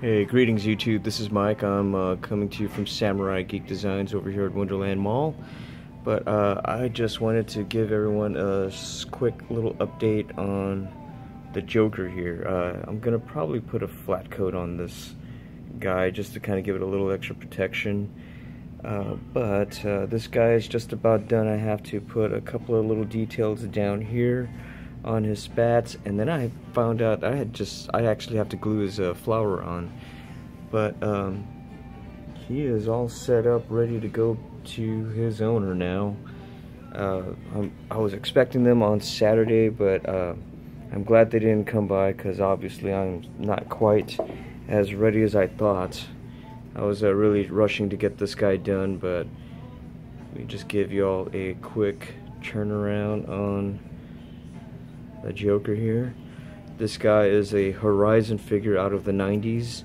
Hey, greetings YouTube. This is Mike. I'm uh, coming to you from Samurai Geek Designs over here at Wonderland Mall. But uh, I just wanted to give everyone a quick little update on the Joker here. Uh, I'm gonna probably put a flat coat on this guy just to kind of give it a little extra protection. Uh, but uh, this guy is just about done. I have to put a couple of little details down here on his spats and then I found out I had just I actually have to glue his uh, flower on. But um, he is all set up ready to go to his owner now. Uh, i was expecting them on Saturday but uh, I'm glad they didn't come by because obviously I'm not quite as ready as I thought. I was uh, really rushing to get this guy done but let me just give y'all a quick turnaround on the Joker here. This guy is a Horizon figure out of the 90s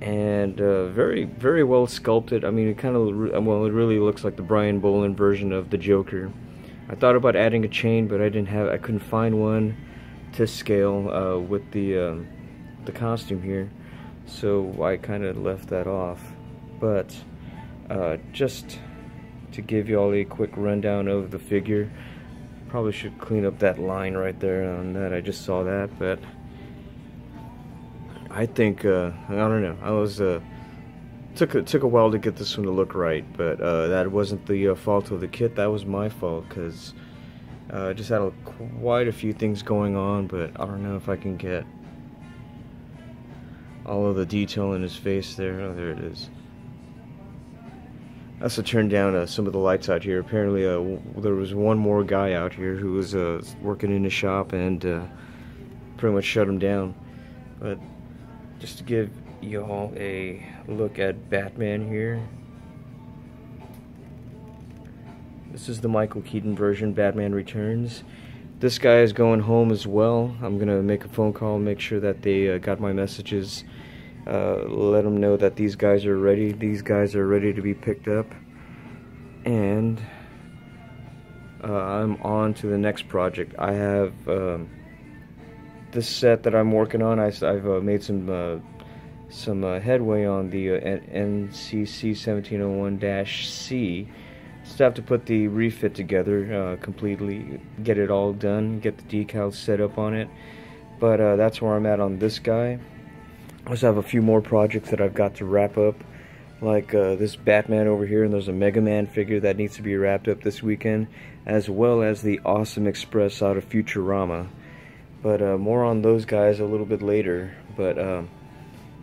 and uh, very, very well sculpted. I mean, it kind of, well, it really looks like the Brian Bolland version of the Joker. I thought about adding a chain, but I didn't have, I couldn't find one to scale uh, with the um, the costume here, so I kind of left that off. But uh, just to give you all a quick rundown of the figure. Probably should clean up that line right there on that. I just saw that, but I think uh, I don't know. I was uh, took a, took a while to get this one to look right, but uh, that wasn't the uh, fault of the kit. That was my fault because uh, I just had a, quite a few things going on. But I don't know if I can get all of the detail in his face there. Oh, there it is. I also turned down uh, some of the lights out here. Apparently, uh, there was one more guy out here who was uh, working in the shop and uh, pretty much shut him down. But just to give y'all a look at Batman here. This is the Michael Keaton version, Batman Returns. This guy is going home as well. I'm going to make a phone call, make sure that they uh, got my messages uh, let them know that these guys are ready. These guys are ready to be picked up. And uh, I'm on to the next project. I have um, this set that I'm working on. I, have uh, made some uh, some uh, headway on the NCC 1701-C. Still have to put the refit together completely, get it all done, get the decals set up on it. But that's where I'm at on this guy. I also have a few more projects that I've got to wrap up, like uh, this Batman over here, and there's a Mega Man figure that needs to be wrapped up this weekend, as well as the Awesome Express out of Futurama. But uh, more on those guys a little bit later. But um,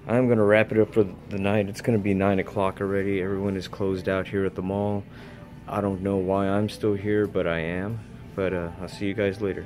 I'm going to wrap it up for the night. It's going to be 9 o'clock already. Everyone is closed out here at the mall. I don't know why I'm still here, but I am. But uh, I'll see you guys later.